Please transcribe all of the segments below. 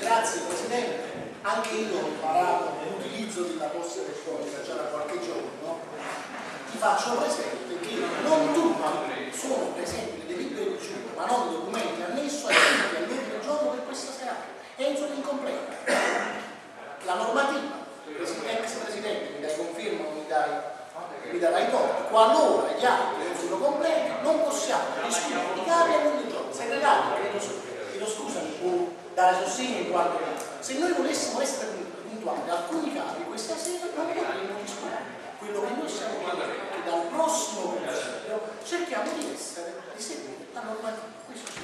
Grazie Presidente, anche io ho imparato nell'utilizzo della posta elettronica già da qualche giorno, ti faccio presente che non tutti sono presenti nelle libere misure, ma non i documenti annesso ai limiti del giorno per questa serata. È insomma incompleta. La normativa, ex Presidente, mi dai conferma o mi dai mi darai torto, qualora gli altri non sono completi non possiamo discutere di all'ordine del giorno. Segretario, chiedo, chiedo scusa, mi dare sostegno in quanto se noi volessimo essere puntuali alcuni capi questa sera non potremmo discutere. Quello che noi stiamo chiedendo è che dal prossimo consiglio cerchiamo di essere, di seguire la normativa. Questo ci.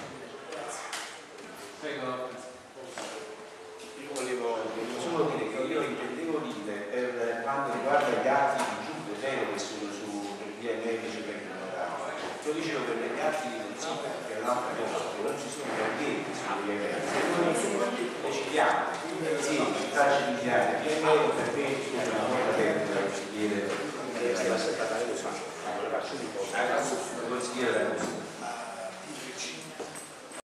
Prego. Io volevo solo dire che io intendevo dire per quanto riguarda gli atti di zero che sono su PNL ci vengono dati. Lo dicevo per gli atti del sito, che è un'altra cosa, che non ci sono ambienti su PNL, se non sono decidiamo, sì, iniziare, PNL per me è una nuova terra